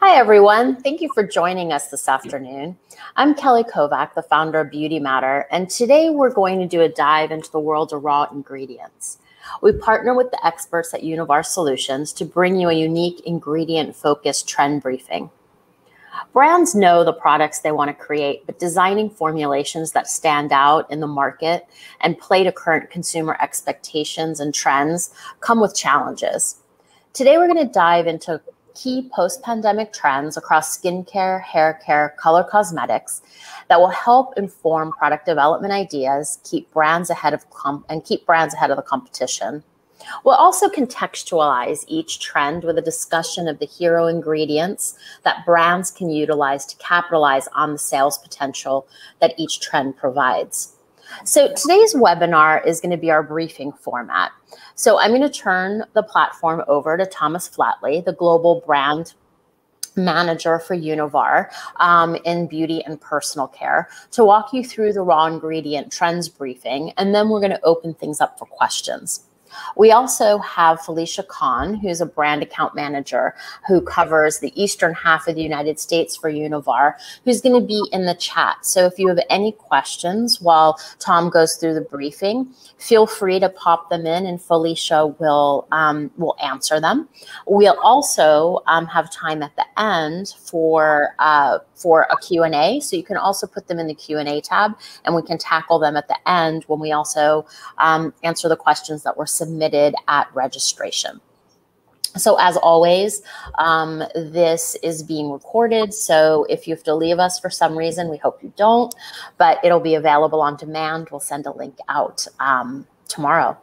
Hi, everyone. Thank you for joining us this afternoon. I'm Kelly Kovack, the founder of Beauty Matter, and today we're going to do a dive into the world of raw ingredients. We partner with the experts at Univar Solutions to bring you a unique ingredient focused trend briefing. Brands know the products they want to create, but designing formulations that stand out in the market and play to current consumer expectations and trends come with challenges. Today, we're going to dive into key post pandemic trends across skincare, hair care, color cosmetics that will help inform product development ideas, keep brands ahead of comp- and keep brands ahead of the competition. We'll also contextualize each trend with a discussion of the hero ingredients that brands can utilize to capitalize on the sales potential that each trend provides. So today's webinar is going to be our briefing format. So I'm going to turn the platform over to Thomas Flatley, the global brand manager for Univar um, in beauty and personal care, to walk you through the raw ingredient trends briefing, and then we're going to open things up for questions. We also have Felicia Kahn, who's a brand account manager who covers the eastern half of the United States for Univar, who's going to be in the chat. So if you have any questions while Tom goes through the briefing, feel free to pop them in and Felicia will um, will answer them. We'll also um, have time at the end for uh, for a Q&A. So you can also put them in the Q&A tab and we can tackle them at the end when we also um, answer the questions that were submitted at registration. So as always, um, this is being recorded. So if you have to leave us for some reason, we hope you don't, but it'll be available on demand. We'll send a link out um, tomorrow.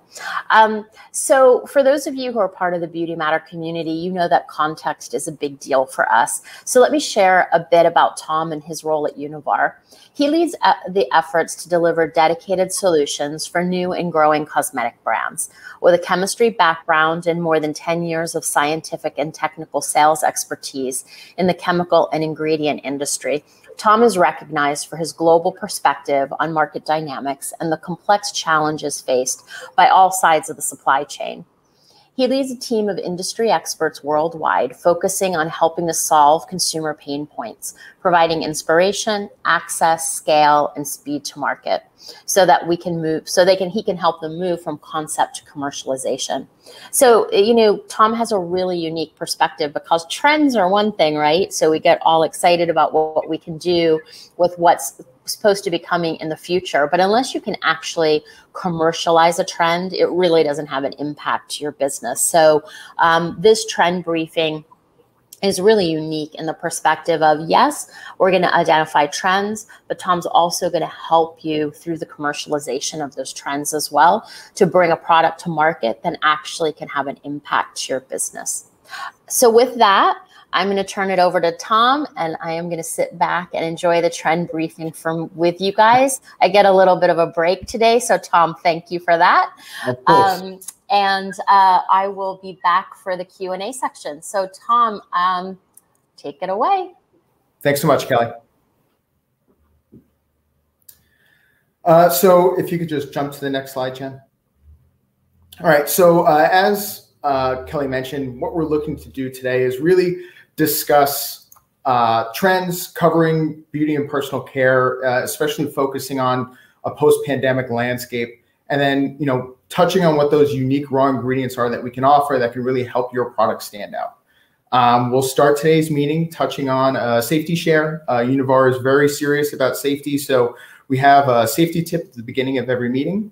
Um, so, for those of you who are part of the Beauty Matter community, you know that context is a big deal for us. So, let me share a bit about Tom and his role at Univar. He leads uh, the efforts to deliver dedicated solutions for new and growing cosmetic brands. With a chemistry background and more than 10 years of scientific and technical sales expertise in the chemical and ingredient industry, Tom is recognized for his global perspective on market dynamics and the complex challenges faced by all sides of the supply chain. He leads a team of industry experts worldwide focusing on helping to solve consumer pain points, providing inspiration, access, scale, and speed to market so that we can move so they can he can help them move from concept to commercialization. So, you know, Tom has a really unique perspective because trends are one thing, right? So we get all excited about what, what we can do with what's supposed to be coming in the future. But unless you can actually commercialize a trend, it really doesn't have an impact to your business. So um, this trend briefing is really unique in the perspective of yes, we're going to identify trends, but Tom's also going to help you through the commercialization of those trends as well to bring a product to market that actually can have an impact to your business. So with that, I'm going to turn it over to Tom and I am going to sit back and enjoy the trend briefing from with you guys. I get a little bit of a break today. So Tom, thank you for that. Of course. Um, and uh, I will be back for the Q&A section. So Tom, um, take it away. Thanks so much, Kelly. Uh, so if you could just jump to the next slide, Jen. All right, so uh, as uh, Kelly mentioned, what we're looking to do today is really discuss uh, trends covering beauty and personal care, uh, especially focusing on a post-pandemic landscape, and then you know touching on what those unique raw ingredients are that we can offer that can really help your product stand out. Um, we'll start today's meeting touching on uh, safety share. Uh, Univar is very serious about safety, so we have a safety tip at the beginning of every meeting.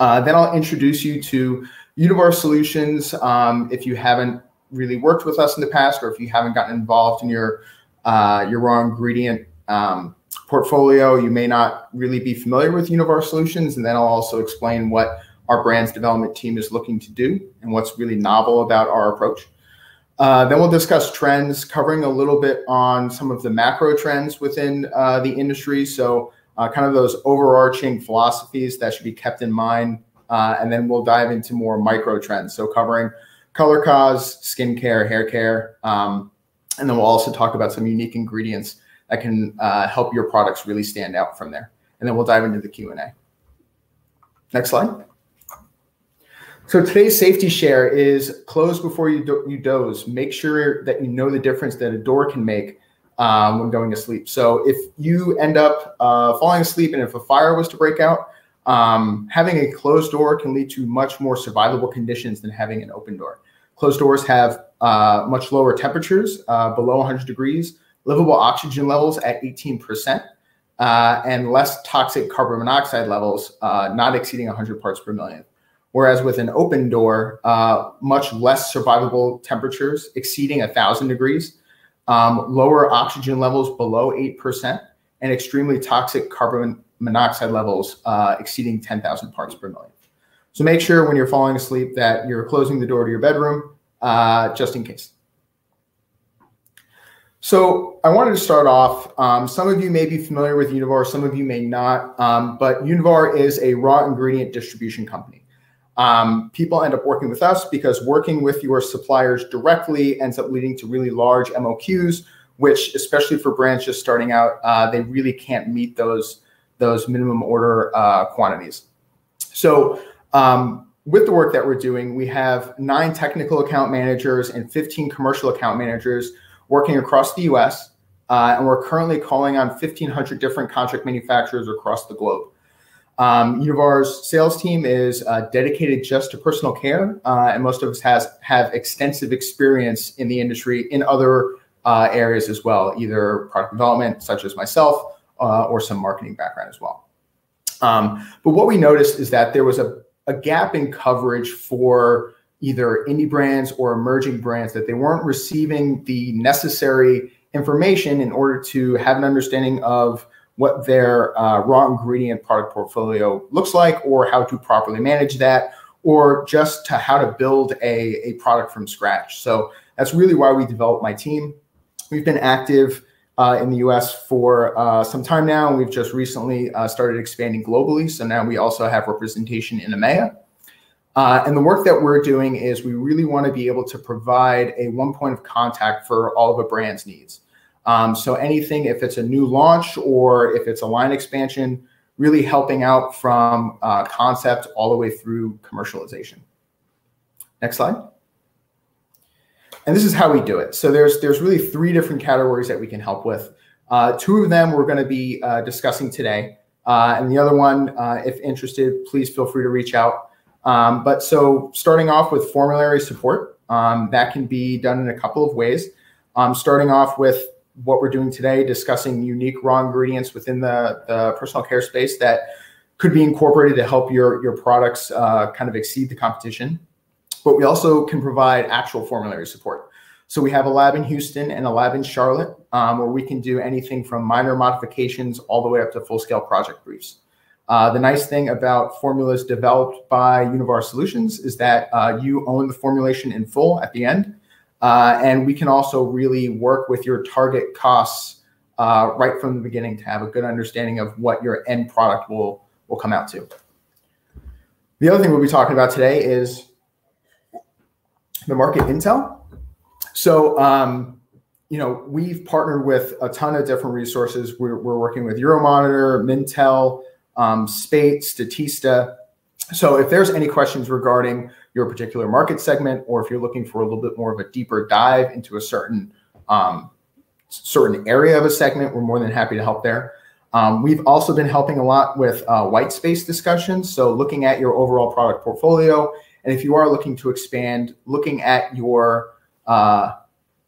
Uh, then I'll introduce you to Univar Solutions. Um, if you haven't really worked with us in the past, or if you haven't gotten involved in your uh, your raw ingredient um, portfolio, you may not really be familiar with Univar Solutions. And then I'll also explain what our brands development team is looking to do and what's really novel about our approach. Uh, then we'll discuss trends, covering a little bit on some of the macro trends within uh, the industry. So, uh, kind of those overarching philosophies that should be kept in mind. Uh, and then we'll dive into more micro trends. So, covering color cos, skincare, hair care. Um, and then we'll also talk about some unique ingredients that can uh, help your products really stand out from there. And then we'll dive into the Q&A. Next slide. So today's safety share is close before you, do, you doze. Make sure that you know the difference that a door can make um, when going to sleep. So if you end up uh, falling asleep and if a fire was to break out, um, having a closed door can lead to much more survivable conditions than having an open door. Closed doors have uh, much lower temperatures, uh, below 100 degrees, livable oxygen levels at 18%, uh, and less toxic carbon monoxide levels, uh, not exceeding 100 parts per million. Whereas with an open door, uh, much less survivable temperatures exceeding 1,000 degrees, um, lower oxygen levels below 8%, and extremely toxic carbon monoxide levels uh, exceeding 10,000 parts per million. So make sure when you're falling asleep that you're closing the door to your bedroom uh, just in case. So I wanted to start off. Um, some of you may be familiar with Univar, some of you may not, um, but Univar is a raw ingredient distribution company. Um, people end up working with us because working with your suppliers directly ends up leading to really large MOQs, which, especially for brands just starting out, uh, they really can't meet those those minimum order uh, quantities. So um, with the work that we're doing, we have nine technical account managers and 15 commercial account managers working across the US. Uh, and we're currently calling on 1,500 different contract manufacturers across the globe. Um, Univar's sales team is uh, dedicated just to personal care, uh, and most of us has have extensive experience in the industry in other uh, areas as well, either product development, such as myself, uh, or some marketing background as well. Um, but what we noticed is that there was a, a gap in coverage for either indie brands or emerging brands that they weren't receiving the necessary information in order to have an understanding of what their uh, raw ingredient product portfolio looks like or how to properly manage that or just to how to build a, a product from scratch. So that's really why we developed my team. We've been active uh, in the US for uh, some time now, and we've just recently uh, started expanding globally. So now we also have representation in EMEA. Uh, and the work that we're doing is we really want to be able to provide a one point of contact for all of a brand's needs. Um, so anything, if it's a new launch or if it's a line expansion, really helping out from uh, concept all the way through commercialization. Next slide. And this is how we do it. So there's there's really three different categories that we can help with. Uh, two of them we're going to be uh, discussing today, uh, and the other one, uh, if interested, please feel free to reach out. Um, but so starting off with formulary support, um, that can be done in a couple of ways. Um, starting off with what we're doing today, discussing unique raw ingredients within the, the personal care space that could be incorporated to help your, your products uh, kind of exceed the competition. But we also can provide actual formulary support. So we have a lab in Houston and a lab in Charlotte um, where we can do anything from minor modifications all the way up to full scale project briefs. Uh, the nice thing about formulas developed by Univar Solutions is that uh, you own the formulation in full at the end. Uh, and we can also really work with your target costs uh, right from the beginning to have a good understanding of what your end product will, will come out to. The other thing we'll be talking about today is the market intel. So, um, you know, we've partnered with a ton of different resources. We're, we're working with Euromonitor, Mintel, um, Spate, Statista. So if there's any questions regarding your particular market segment, or if you're looking for a little bit more of a deeper dive into a certain um, certain area of a segment, we're more than happy to help there. Um, we've also been helping a lot with uh, white space discussions. So looking at your overall product portfolio, and if you are looking to expand, looking at your uh,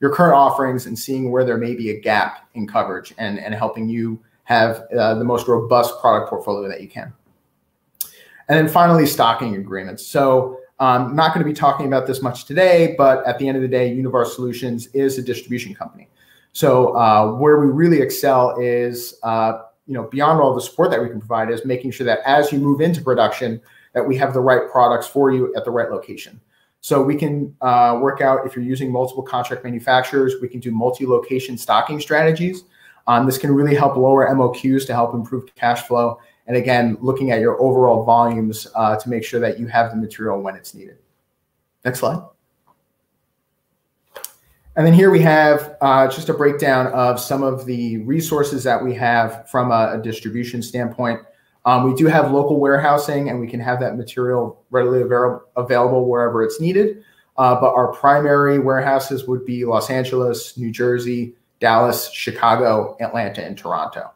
your current offerings and seeing where there may be a gap in coverage, and and helping you have uh, the most robust product portfolio that you can. And then finally, stocking agreements. So I'm um, not going to be talking about this much today, but at the end of the day, Univar Solutions is a distribution company. So uh, where we really excel is, uh, you know, beyond all the support that we can provide is making sure that as you move into production, that we have the right products for you at the right location. So we can uh, work out if you're using multiple contract manufacturers, we can do multi-location stocking strategies. Um, this can really help lower MOQs to help improve cash flow and again, looking at your overall volumes uh, to make sure that you have the material when it's needed. Next slide. And then here we have uh, just a breakdown of some of the resources that we have from a, a distribution standpoint. Um, we do have local warehousing and we can have that material readily available wherever it's needed. Uh, but our primary warehouses would be Los Angeles, New Jersey, Dallas, Chicago, Atlanta, and Toronto.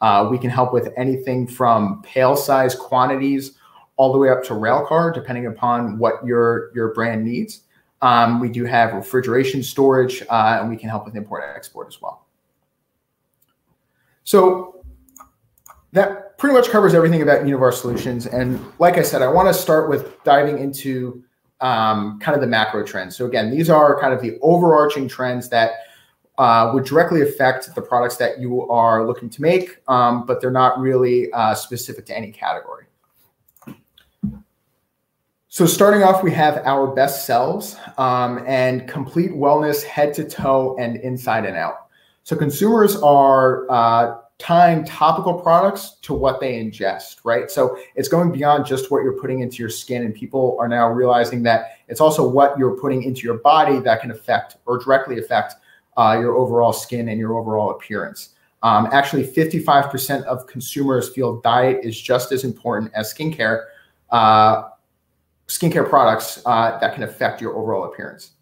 Uh, we can help with anything from pail size quantities all the way up to rail car, depending upon what your, your brand needs. Um, we do have refrigeration storage, uh, and we can help with import and export as well. So that pretty much covers everything about Univar Solutions. And like I said, I want to start with diving into um, kind of the macro trends. So again, these are kind of the overarching trends that uh, would directly affect the products that you are looking to make, um, but they're not really uh, specific to any category. So starting off, we have our best selves um, and complete wellness head to toe and inside and out. So consumers are uh, tying topical products to what they ingest, right? So it's going beyond just what you're putting into your skin, and people are now realizing that it's also what you're putting into your body that can affect or directly affect uh, your overall skin and your overall appearance. Um, actually, 55% of consumers feel diet is just as important as skincare. Uh, skincare products uh, that can affect your overall appearance.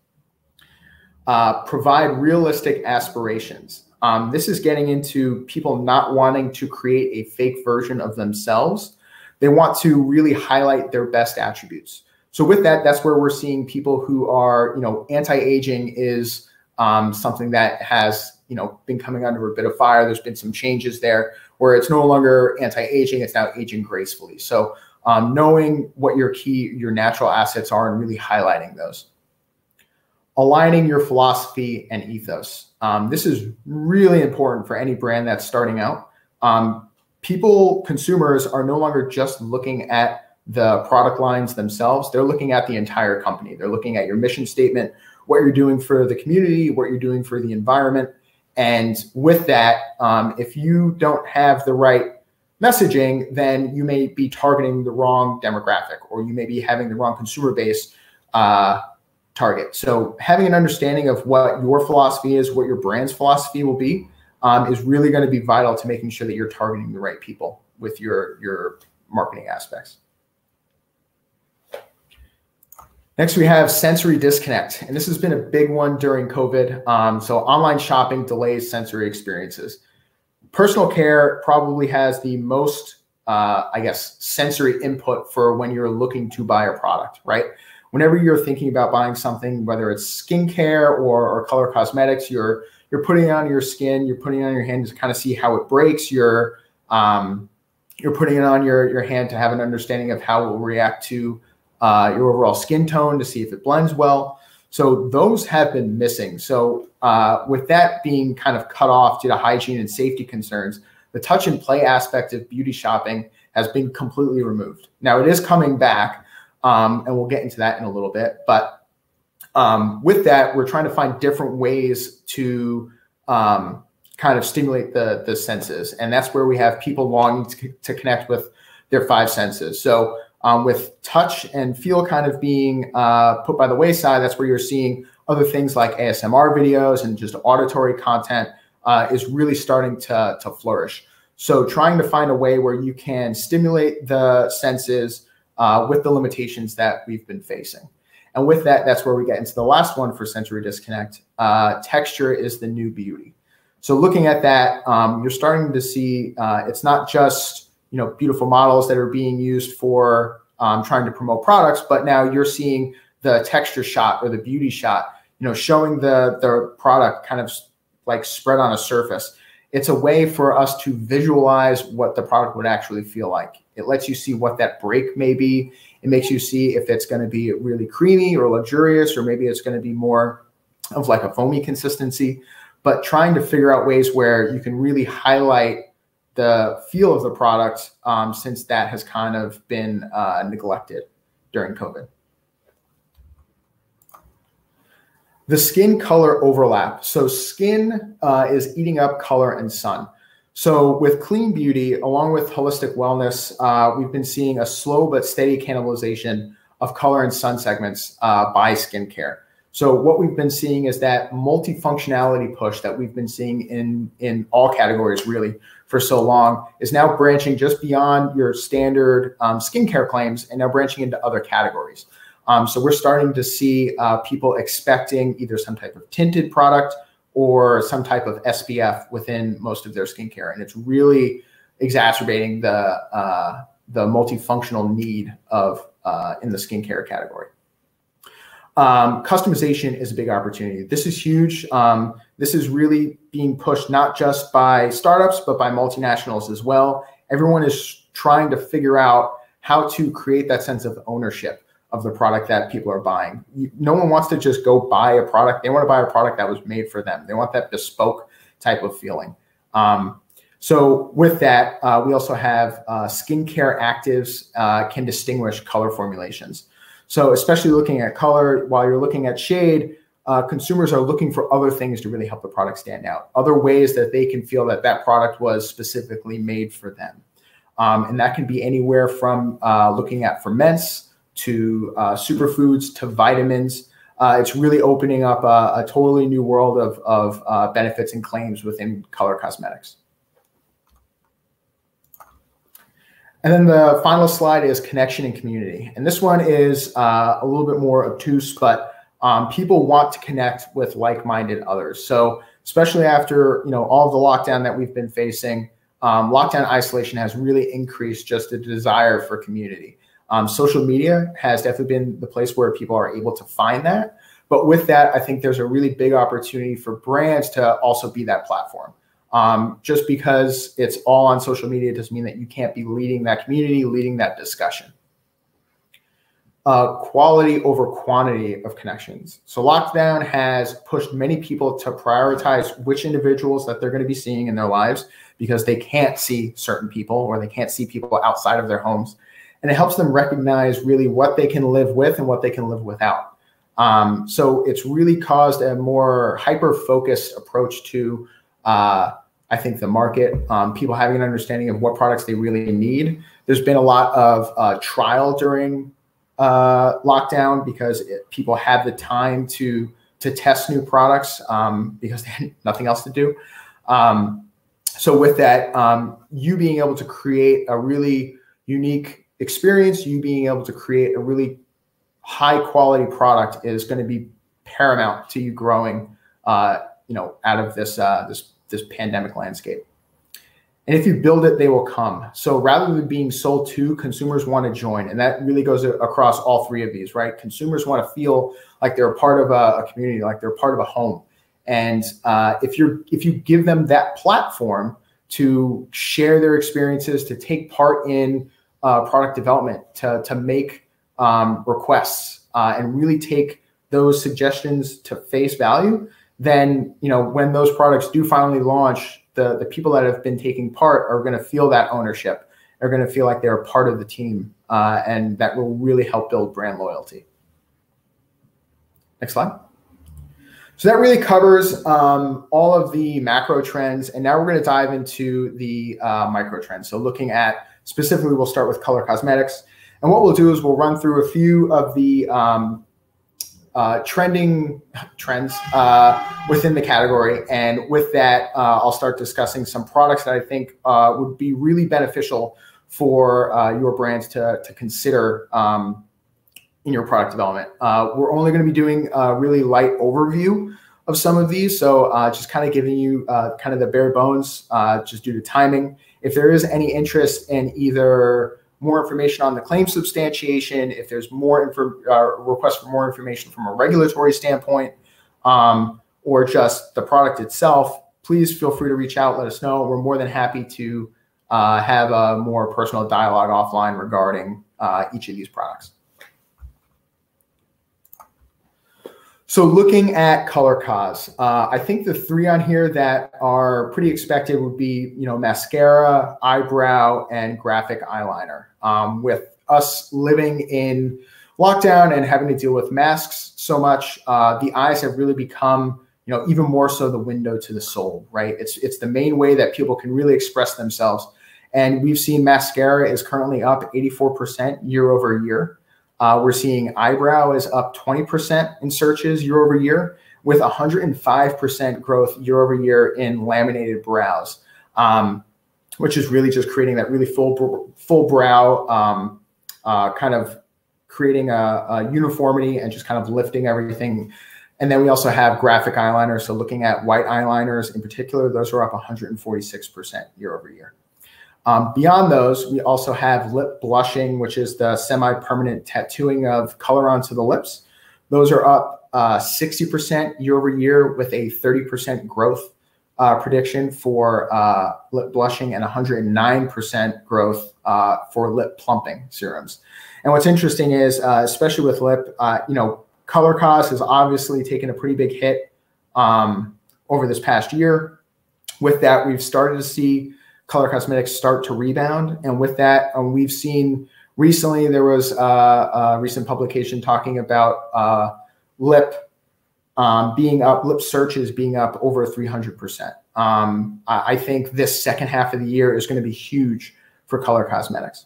Uh, provide realistic aspirations. Um, this is getting into people not wanting to create a fake version of themselves. They want to really highlight their best attributes. So with that, that's where we're seeing people who are, you know, anti-aging is um, something that has, you know, been coming under a bit of fire. There's been some changes there where it's no longer anti-aging; it's now aging gracefully. So um, knowing what your key, your natural assets are and really highlighting those. Aligning your philosophy and ethos. Um, this is really important for any brand that's starting out. Um, people, consumers are no longer just looking at the product lines themselves. They're looking at the entire company. They're looking at your mission statement, what you're doing for the community, what you're doing for the environment. And with that, um, if you don't have the right messaging, then you may be targeting the wrong demographic or you may be having the wrong consumer base uh, target. So having an understanding of what your philosophy is, what your brand's philosophy will be, um, is really going to be vital to making sure that you're targeting the right people with your, your marketing aspects. Next, we have sensory disconnect. And this has been a big one during COVID. Um, so online shopping delays sensory experiences personal care probably has the most, uh, I guess, sensory input for when you're looking to buy a product, right? Whenever you're thinking about buying something, whether it's skincare or, or color cosmetics, you're you're putting it on your skin, you're putting it on your hand to kind of see how it breaks. You're um, you're putting it on your your hand to have an understanding of how it will react to uh, your overall skin tone to see if it blends well. So those have been missing. So uh, with that being kind of cut off due to hygiene and safety concerns, the touch and play aspect of beauty shopping has been completely removed. Now it is coming back, um, and we'll get into that in a little bit. But um, with that, we're trying to find different ways to um, kind of stimulate the the senses, and that's where we have people longing to, to connect with their five senses. So um, with touch and feel kind of being uh, put by the wayside, that's where you're seeing other things like ASMR videos and just auditory content uh, is really starting to, to flourish. So trying to find a way where you can stimulate the senses uh, with the limitations that we've been facing. And with that, that's where we get into the last one for sensory disconnect. Uh, texture is the new beauty. So looking at that, um, you're starting to see uh, it's not just you know beautiful models that are being used for um, trying to promote products, but now you're seeing the texture shot or the beauty shot, you know, showing the the product kind of like spread on a surface. It's a way for us to visualize what the product would actually feel like. It lets you see what that break may be. It makes you see if it's going to be really creamy or luxurious, or maybe it's going to be more of like a foamy consistency. But trying to figure out ways where you can really highlight the feel of the product um, since that has kind of been uh, neglected during COVID. The skin color overlap. So skin uh, is eating up color and sun. So with clean beauty, along with holistic wellness, uh, we've been seeing a slow but steady cannibalization of color and sun segments uh, by skincare. So what we've been seeing is that multifunctionality push that we've been seeing in in all categories really for so long is now branching just beyond your standard um, skincare claims and now branching into other categories. Um, so we're starting to see uh, people expecting either some type of tinted product or some type of SPF within most of their skincare, and it's really exacerbating the uh, the multifunctional need of uh, in the skincare category. Um, customization is a big opportunity. This is huge. Um, this is really being pushed not just by startups, but by multinationals as well. Everyone is trying to figure out how to create that sense of ownership of the product that people are buying. No one wants to just go buy a product. They want to buy a product that was made for them. They want that bespoke type of feeling. Um, so with that, uh, we also have uh, skincare actives uh, can distinguish color formulations. So especially looking at color, while you're looking at shade, uh, consumers are looking for other things to really help the product stand out, other ways that they can feel that that product was specifically made for them. Um, and that can be anywhere from uh, looking at ferments to uh, superfoods to vitamins. Uh, it's really opening up a, a, totally new world of, of uh, benefits and claims within color cosmetics. And then the final slide is connection and community. And this one is uh, a little bit more obtuse, but um, people want to connect with like-minded others. So especially after you know all the lockdown that we've been facing, um, lockdown isolation has really increased just the desire for community. Um, social media has definitely been the place where people are able to find that. But with that, I think there's a really big opportunity for brands to also be that platform. Um, just because it's all on social media doesn't mean that you can't be leading that community, leading that discussion. Uh, quality over quantity of connections. So lockdown has pushed many people to prioritize which individuals that they're going to be seeing in their lives because they can't see certain people or they can't see people outside of their homes. And it helps them recognize really what they can live with and what they can live without. Um, so it's really caused a more hyper focused approach to uh, I think the market, um, people having an understanding of what products they really need. There's been a lot of uh, trial during uh, lockdown because it, people had the time to to test new products um, because they had nothing else to do. Um, so with that, um, you being able to create a really unique experience, you being able to create a really high quality product is going to be paramount to you growing, uh, you know, out of this uh, this this pandemic landscape. And if you build it, they will come. So rather than being sold to, consumers want to join. And that really goes across all three of these, right? Consumers want to feel like they're a part of a, a community, like they're part of a home. And uh, if you're if you give them that platform to share their experiences, to take part in uh, product development, to, to make um, requests, uh, and really take those suggestions to face value, then you know when those products do finally launch, the the people that have been taking part are going to feel that ownership. Are going to feel like they're part of the team, uh, and that will really help build brand loyalty. Next slide. So that really covers um, all of the macro trends, and now we're going to dive into the uh, micro trends. So looking at specifically, we'll start with color cosmetics, and what we'll do is we'll run through a few of the um, uh, trending trends uh, within the category. And with that, uh, I'll start discussing some products that I think uh, would be really beneficial for uh, your brands to, to consider um, in your product development. Uh, we're only going to be doing a really light overview of some of these. So just kind of giving you kind of the bare bones just due to timing. If there is any interest in either more information on the claim substantiation, if there's more uh, requests for more information from a regulatory standpoint, um, or just the product itself, please feel free to reach out. Let us know. We're more than happy to uh, have a more personal dialogue offline regarding uh, each of these products. So looking at color cos, uh, I think the three on here that are pretty expected would be, you know, mascara, eyebrow, and graphic eyeliner. Um, with us living in lockdown and having to deal with masks so much, uh, the eyes have really become, you know, even more so the window to the soul, right? It's it's the main way that people can really express themselves. And we've seen mascara is currently up 84% year over year. Uh, we're seeing eyebrow is up 20% in searches year over year, with 105% growth year over year in laminated brows, um, which is really just creating that really full full brow um, uh, kind of creating a, a, uniformity and just kind of lifting everything. And then we also have graphic eyeliner. So looking at white eyeliners in particular, those are up 146% year over year. Um, beyond those, we also have lip blushing, which is the semi-permanent tattooing of color onto the lips. Those are up uh, 60% year over year with a 30% growth uh, prediction for uh, lip blushing and 109% growth uh, for lip plumping serums. And what's interesting is, uh, especially with lip, uh, you know, color cost has obviously taken a pretty big hit um, over this past year. With that, we've started to see color cosmetics start to rebound. And with that, um, we've seen recently there was a, a recent publication talking about uh, lip um, being up, lip searches being up over 300%. Um, I think this second half of the year is going to be huge for color cosmetics.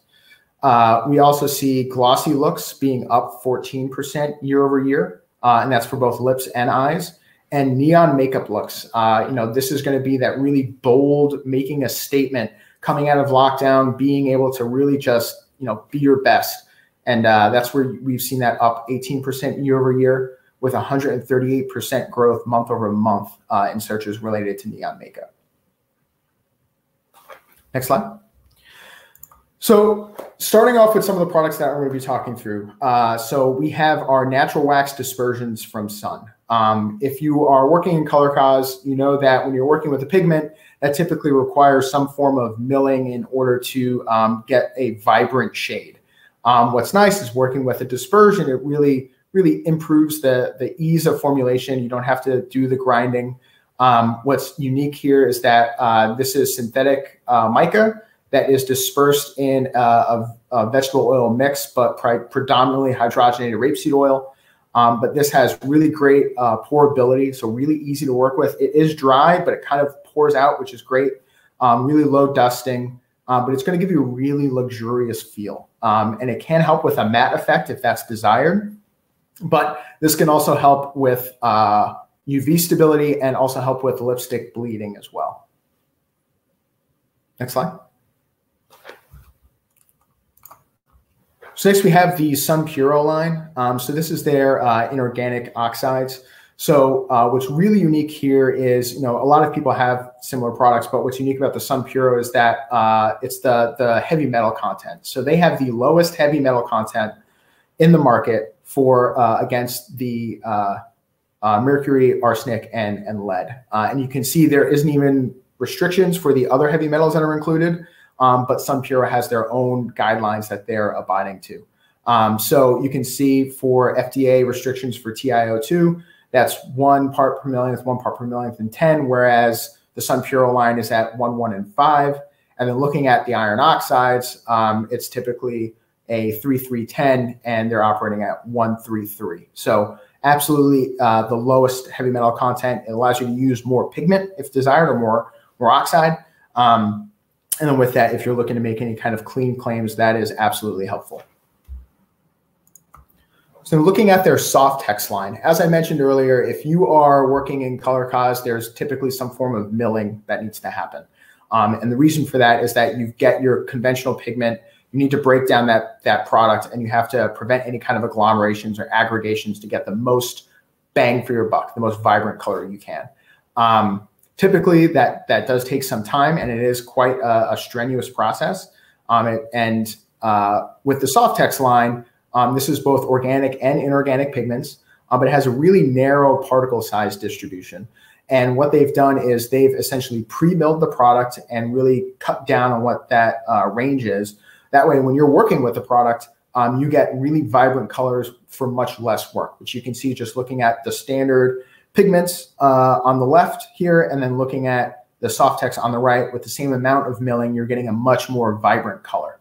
Uh, we also see glossy looks being up 14% year over year, uh, and that's for both lips and eyes. And neon makeup looks, uh, you know, this is going to be that really bold, making a statement coming out of lockdown, being able to really just, you know, be your best. And uh, that's where we've seen that up 18% year over year with 138% growth month over month uh, in searches related to neon makeup. Next slide. So starting off with some of the products that I'm going to be talking through. Uh, so we have our natural wax dispersions from sun. Um, if you are working in color cos, you know that when you're working with a pigment, that typically requires some form of milling in order to um, get a vibrant shade. Um, what's nice is working with a dispersion, it really, really improves the, the ease of formulation. You don't have to do the grinding. Um, what's unique here is that uh, this is synthetic uh, mica, that is dispersed in a, a, a vegetable oil mix, but predominantly hydrogenated rapeseed oil. Um, but this has really great uh, pourability, so really easy to work with. It is dry, but it kind of pours out, which is great. Um, really low dusting, um, but it's going to give you a really luxurious feel. Um, and it can help with a matte effect if that's desired. But this can also help with uh, UV stability and also help with lipstick bleeding as well. Next slide. So next we have the Sun Puro line. Um, so this is their uh, inorganic oxides. So uh, what's really unique here is, you know, a lot of people have similar products, but what's unique about the Sun Puro is that uh, it's the, the heavy metal content. So they have the lowest heavy metal content in the market for uh, against the uh, uh, mercury, arsenic, and, and lead. and you can see there isn't even restrictions for the other heavy metals that are included um, but Sun Puro has their own guidelines that they're abiding to. Um, so you can see for FDA restrictions for TiO2, that's one part per millionth, one part per millionth in 10, whereas the Sun Puro line is at one, one, and five. And then looking at the iron oxides, um, it's typically a 3310 and they're operating at 133. So absolutely uh, the lowest heavy metal content. It allows you to use more pigment if desired or more, more oxide. Um, and then with that, if you're looking to make any kind of clean claims, that is absolutely helpful. So looking at their Softex line, as I mentioned earlier, if you are working in color cos, there's typically some form of milling that needs to happen. Um, and the reason for that is that you get your conventional pigment, you need to break down that, that product and you have to prevent any kind of agglomerations or aggregations to get the most bang for your buck, the most vibrant color you can. Um, typically that that does take some time and it is quite a, a strenuous process. Um, it, and uh, with the Softex line, um, this is both organic and inorganic pigments, uh, but it has a really narrow particle size distribution. And what they've done is they've essentially pre-milled the product and really cut down on what that uh, range is. That way, when you're working with the product, um, you get really vibrant colors for much less work, which you can see just looking at the standard pigments uh, on the left here, and then looking at the Softex on the right with the same amount of milling, you're getting a much more vibrant color.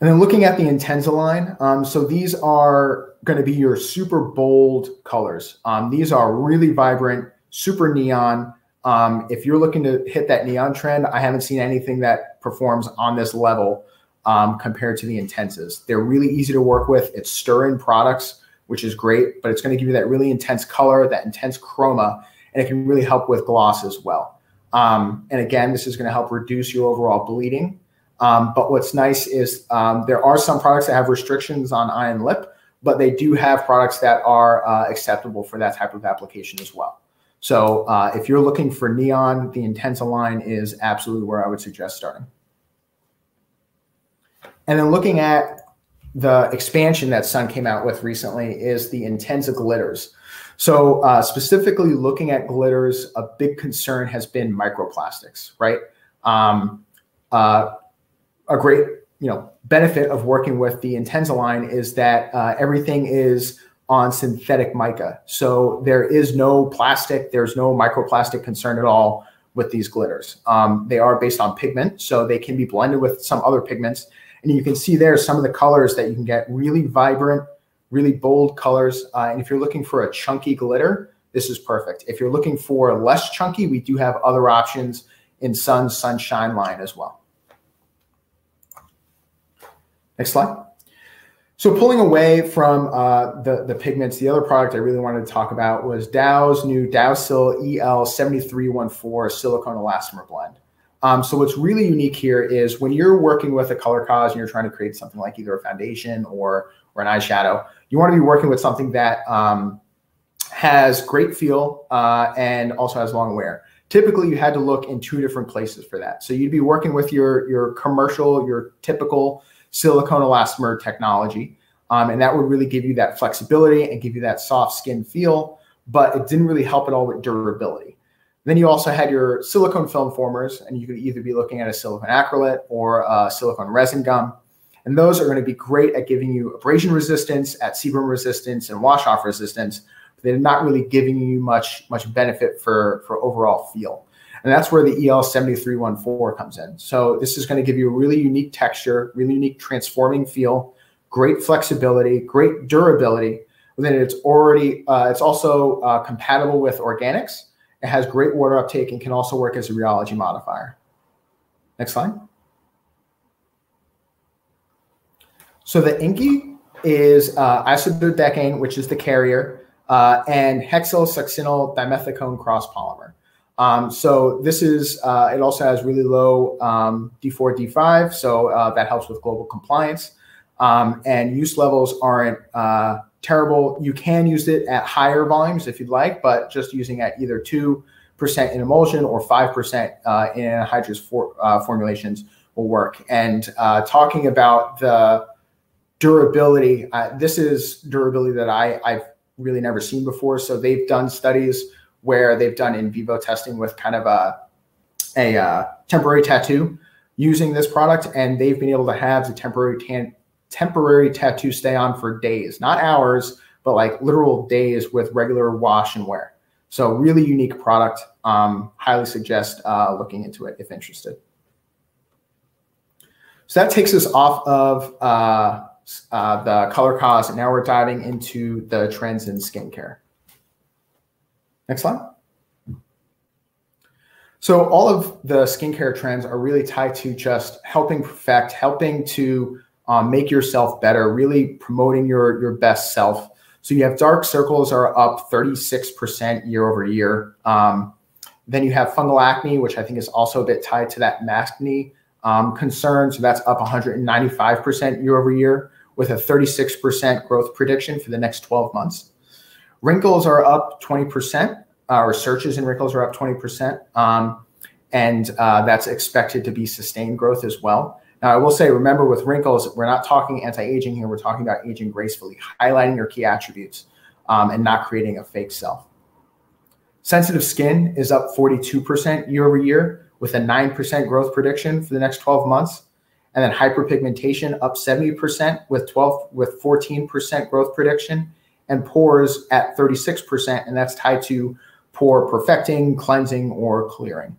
And then looking at the Intensa line, um, so these are going to be your super bold colors. Um, these are really vibrant, super neon. Um, if you're looking to hit that neon trend, I haven't seen anything that performs on this level um, compared to the Intensas. They're really easy to work with. It's stir-in products, which is great, but it's going to give you that really intense color, that intense chroma, and it can really help with gloss as well. Um, and again, this is going to help reduce your overall bleeding. Um, but what's nice is um, there are some products that have restrictions on eye and lip, but they do have products that are uh, acceptable for that type of application as well. So uh, if you're looking for neon, the Intensa line is absolutely where I would suggest starting. And then looking at the expansion that Sun came out with recently is the Intensa glitters. So uh, specifically looking at glitters, a big concern has been microplastics, right? Um, uh, a great you know benefit of working with the Intensa line is that uh, everything is on synthetic mica. So there is no plastic, there's no microplastic concern at all with these glitters. Um, they are based on pigment, so they can be blended with some other pigments and you can see there some of the colors that you can get really vibrant, really bold colors. Uh, and if you're looking for a chunky glitter, this is perfect. If you're looking for less chunky, we do have other options in Sun Sunshine line as well. Next slide. So pulling away from uh, the, the pigments, the other product I really wanted to talk about was Dow's new Dowsil EL7314 silicone elastomer blend. Um, so what's really unique here is when you're working with a color cos and you're trying to create something like either a foundation or or an eyeshadow, you want to be working with something that um, has great feel uh, and also has long wear. Typically, you had to look in two different places for that. So you'd be working with your your commercial, your typical silicone elastomer technology, um, and that would really give you that flexibility and give you that soft skin feel. But it didn't really help at all with durability. Then you also had your silicone film formers, and you could either be looking at a silicone acrylate or a silicone resin gum. And those are going to be great at giving you abrasion resistance, at sebum resistance, and wash off resistance. But they're not really giving you much much benefit for for overall feel. And that's where the EL7314 comes in. So this is going to give you a really unique texture, really unique transforming feel, great flexibility, great durability. And then it's already uh, it's also uh, compatible with organics it has great water uptake and can also work as a rheology modifier. Next slide. So the INCI is uh, which is the carrier, uh, and hexyl succinyl dimethicone cross polymer. Um, so this is, uh, it also has really low um, D4, D5, so uh, that helps with global compliance. Um, and use levels aren't uh, terrible. You can use it at higher volumes if you'd like, but just using at either 2% in emulsion or 5% uh, in anhydrous for, uh, formulations will work. And uh, talking about the durability, uh, this is durability that I, I've really never seen before. So they've done studies where they've done in vivo testing with kind of a, a uh, temporary tattoo using this product, and they've been able to have the temporary tan temporary tattoo stay on for days, not hours, but like literal days with regular wash and wear. So really unique product. Um, highly suggest uh, looking into it if interested. So that takes us off of uh, uh, the color cos, and now we're diving into the trends in skincare. Next slide. So all of the skincare trends are really tied to just helping perfect, helping to um, make yourself better, really promoting your, your best self. So you have dark circles are up 36% year over year. Um, then you have fungal acne, which I think is also a bit tied to that maskne um, concern. So that's up 195% year over year with a 36% growth prediction for the next 12 months. Wrinkles are up 20%, uh, or searches in wrinkles are up 20%. Um, and uh, that's expected to be sustained growth as well. Now, I will say, remember with wrinkles, we're not talking anti-aging here. We're talking about aging gracefully, highlighting your key attributes um, and not creating a fake self. Sensitive skin is up 42% year over year with a 9% growth prediction for the next 12 months. And then hyperpigmentation up 70% with 12 with 14% growth prediction and pores at 36%. And that's tied to pore perfecting, cleansing, or clearing.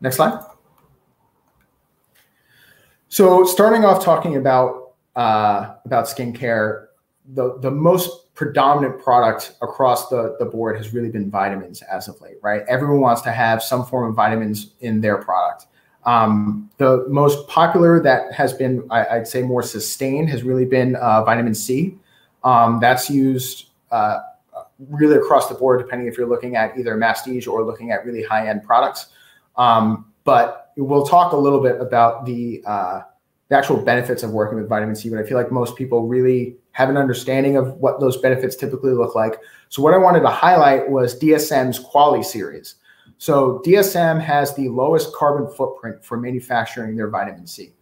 Next slide. So starting off talking about uh, about skincare, the the most predominant product across the, the board has really been vitamins as of late, right? Everyone wants to have some form of vitamins in their product. Um, the most popular that has been, I, would say, more sustained has really been uh, vitamin C. Um, that's used uh, really across the board, depending if you're looking at either masstige or looking at really high end products. Um, but we'll talk a little bit about the, uh, the actual benefits of working with vitamin C. But I feel like most people really have an understanding of what those benefits typically look like. So what I wanted to highlight was DSM's Quali series. So DSM has the lowest carbon footprint for manufacturing their vitamin C,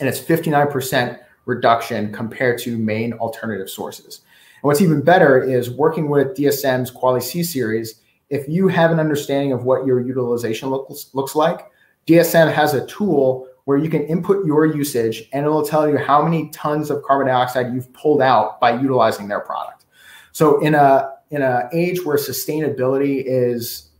and it's 59% reduction compared to main alternative sources. And what's even better is working with DSM's Quali C series. If you have an understanding of what your utilization looks, looks like, DSM has a tool where you can input your usage and it'll tell you how many tons of carbon dioxide you've pulled out by utilizing their product. So in a in an age where sustainability is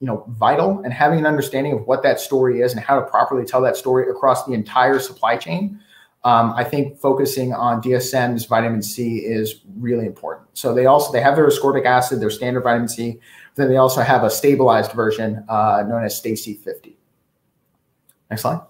you know vital and having an understanding of what that story is and how to properly tell that story across the entire supply chain um, i think focusing on dsm's vitamin c is really important so they also they have their ascorbic acid their standard vitamin c then they also have a stabilized version uh, known as Stay-C 50 next slide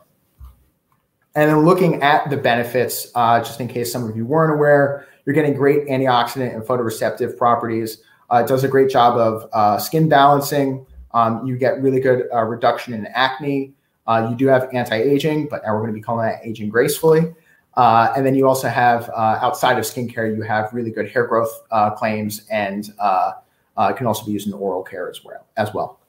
and then looking at the benefits uh, just in case some of you weren't aware you're getting great antioxidant and photoreceptive properties uh, it does a great job of uh, skin balancing um, you get really good uh, reduction in acne. Uh, you do have anti-aging, but now we're going to be calling that aging gracefully. Uh, and then you also have outside of skincare, you have really good hair growth claims, and can also be used in oral care as well. As well.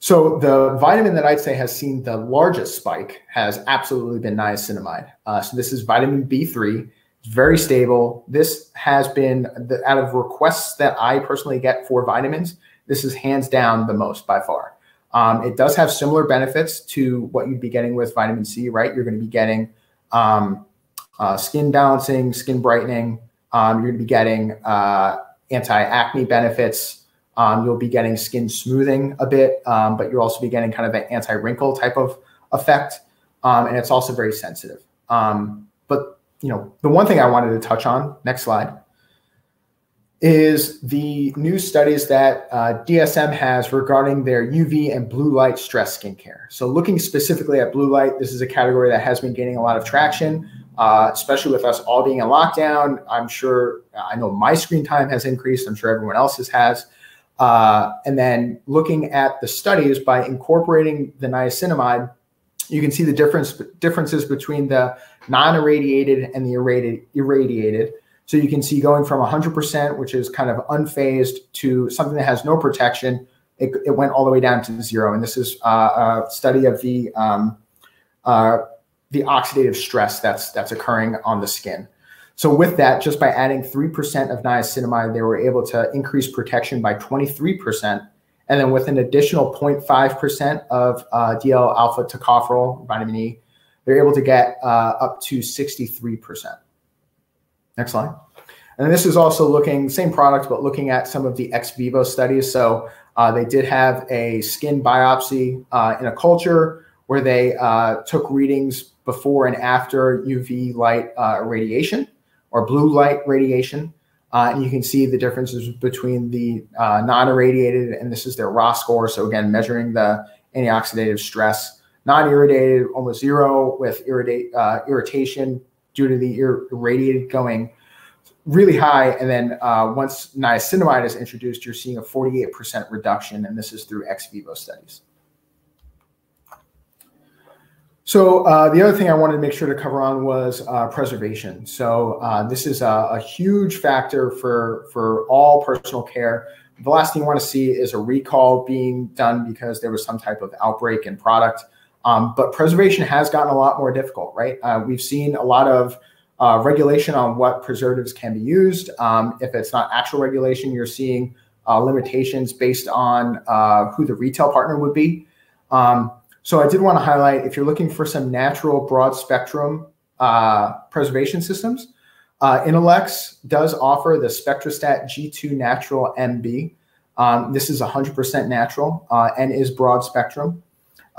So the vitamin that I'd say has seen the largest spike has absolutely been niacinamide. so this is vitamin B3. It's very stable. This has been the, out of requests that I personally get for vitamins. This is hands down the most by far. Um, it does have similar benefits to what you'd be getting with vitamin C, right? You're going to be getting um, uh, skin balancing, skin brightening. Um, you're going to be getting uh, anti-acne benefits. Um, you'll be getting skin smoothing a bit, um, but you'll also be getting kind of an anti-wrinkle type of effect. Um, and it's also very sensitive. but you know, the one thing I wanted to touch on, next slide, is the new studies that uh, DSM has regarding their UV and blue light stress skincare. So looking specifically at blue light, this is a category that has been gaining a lot of traction, uh, especially with us all being in lockdown. I'm sure, I know my screen time has increased. I'm sure everyone else's has. Uh, and then looking at the studies by incorporating the niacinamide, you can see the difference differences between the non-irradiated and the irradiated, irradiated. So you can see going from 100%, which is kind of unfazed, to something that has no protection. It, it went all the way down to zero. And this is uh, a study of the um, uh, the oxidative stress that's that's occurring on the skin. So with that, just by adding 3% of niacinamide, they were able to increase protection by 23%. And then with an additional 0.5% of uh, DL alpha tocopherol, vitamin E, they're able to get uh, up to 63%. Next slide. And this is also looking, same product, but looking at some of the ex vivo studies. So uh, they did have a skin biopsy uh, in a culture where they uh, took readings before and after UV light uh, radiation or blue light radiation. Uh, and you can see the differences between the uh, non-irradiated, and this is their RA score. So again, measuring the antioxidative stress non-irradiated, almost zero with irritate, uh, irritation due to the irradiated going really high. And then uh, once niacinamide is introduced, you're seeing a 48% reduction, and this is through ex vivo studies. So uh, the other thing I wanted to make sure to cover on was uh, preservation. So uh, this is a, a, huge factor for, for all personal care. The last thing you want to see is a recall being done because there was some type of outbreak in product. Um, but preservation has gotten a lot more difficult, right? Uh, we've seen a lot of uh, regulation on what preservatives can be used. Um, if it's not actual regulation, you're seeing uh, limitations based on who the retail partner would be. Um, so I did want to highlight if you're looking for some natural broad spectrum uh, preservation systems, uh, Inolex does offer the Spectrastat G2 Natural MB. Um, this is 100% natural and is broad spectrum.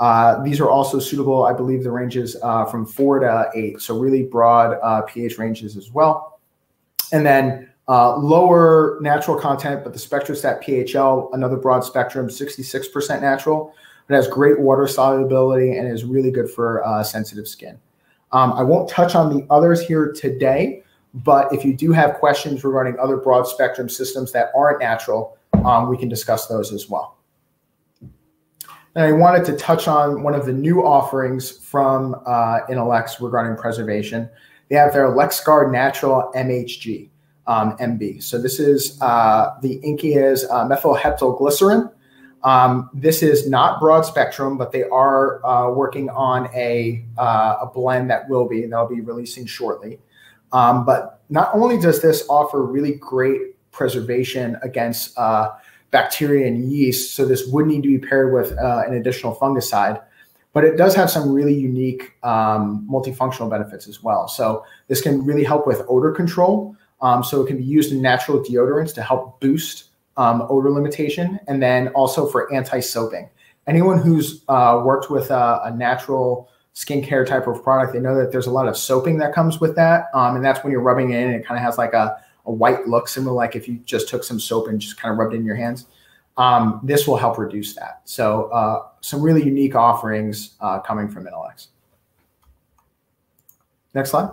Uh, these are also suitable, I believe the ranges uh, from four to eight, so really broad uh, pH ranges as well. And then uh, lower natural content, but the Spectrastat PHL, another broad spectrum, 66% natural. But has great water solubility and is really good for uh, sensitive skin. Um, I won't touch on the others here today, but if you do have questions regarding other broad spectrum systems that aren't natural, um, we can discuss those as well. And I wanted to touch on one of the new offerings from uh, Inolex regarding preservation. They have their LexGuard Natural MHG, um, MB. So this is uh, the INCI's uh, methylheptylglycerin. Um, this is not broad spectrum, but they are uh, working on a, uh, a blend that will be, and they'll be releasing shortly. Um, but not only does this offer really great preservation against uh, bacteria and yeast, so this would need to be paired with uh, an additional fungicide, but it does have some really unique um, multifunctional benefits as well. So this can really help with odor control. Um, so it can be used in natural deodorants to help boost um, odor limitation, and then also for anti-soaping. Anyone who's uh, worked with a, a, natural skincare type of product, they know that there's a lot of soaping that comes with that, um, and that's when you're rubbing it in, and it kind of has like a, a white look, similar like if you just took some soap and just kind of rubbed it in your hands. Um, this will help reduce that. So uh, some really unique offerings uh, coming from Inolex. Next slide.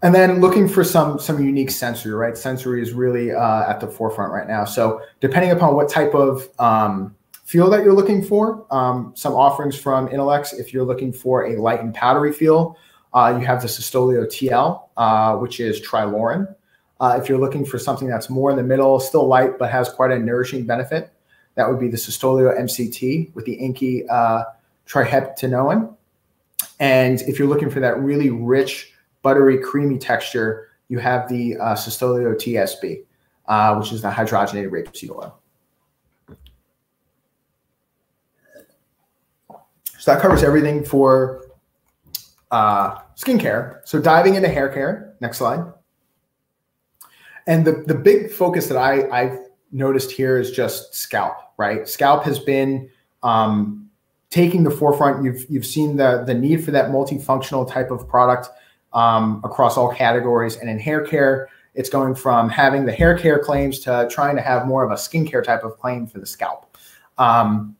And then looking for some some unique sensory, right? Sensory is really uh, at the forefront right now. So depending upon what type of um, feel that you're looking for, um, some offerings from Inolex. If you're looking for a light and powdery feel, uh, you have the Sustoleo TL, uh, which is Trilaurin. Uh, if you're looking for something that's more in the middle, still light but has quite a nourishing benefit, that would be the Sustoleo MCT with the INCI uh, triheptanoin. And if you're looking for that really rich buttery, creamy texture, you have the uh, Sustoleo TSB, uh, which is the hydrogenated rapeseed oil. So that covers everything for uh, skincare. So diving into hair care, next slide. And the, the big focus that I, I've noticed here is just scalp, right? Scalp has been um, taking the forefront. You've, you've seen the, the need for that multifunctional type of product um, across all categories. And in hair care, it's going from having the hair care claims to trying to have more of a skincare type of claim for the scalp. Um,